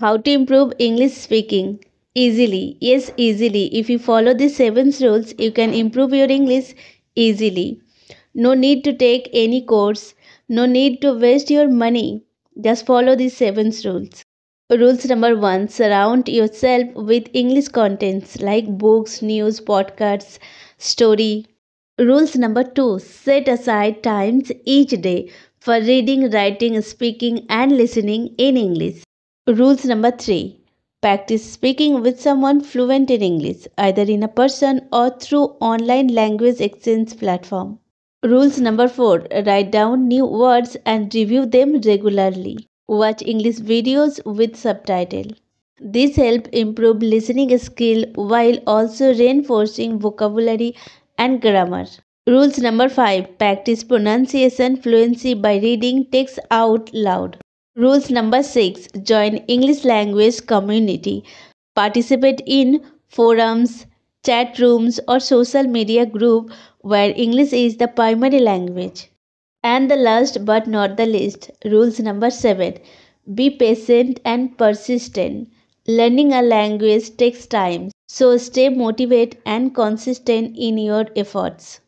How to improve English speaking? Easily. Yes, easily. If you follow these seven rules, you can improve your English easily. No need to take any course. No need to waste your money. Just follow these seven rules. Rules number one surround yourself with English contents like books, news, podcasts, story. Rules number two set aside times each day for reading, writing, speaking, and listening in English. Rules number three practice speaking with someone fluent in English, either in a person or through online language exchange platform. Rules number four write down new words and review them regularly. Watch English videos with subtitle. This help improve listening skill while also reinforcing vocabulary and grammar. Rules number 5 Practice pronunciation fluency by reading text out loud. Rules number 6 Join English language community. Participate in forums, chat rooms, or social media group where English is the primary language. And the last but not the least, rules number 7 Be patient and persistent. Learning a language takes time, so stay motivated and consistent in your efforts.